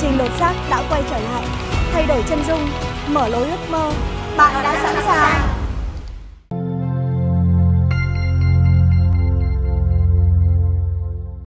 trình lột xác đã quay trở lại, thay đổi chân dung, mở lối ước mơ. Bạn đã sẵn sàng